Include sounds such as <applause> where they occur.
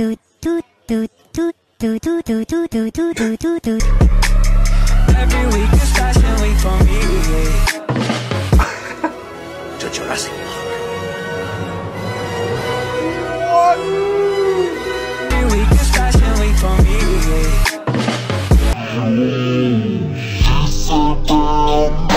do do do do do do do do do do. Every week is fashion week for me. <laughs> to Jurassic Park. What? Every week is fashion week for me. I saw